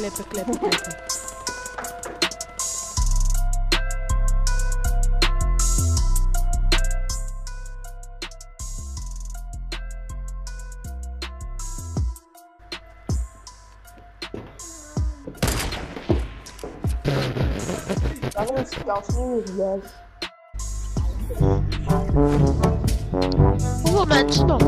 Klippen, klippen, klippen, klippen. Hoeveel mensen nog?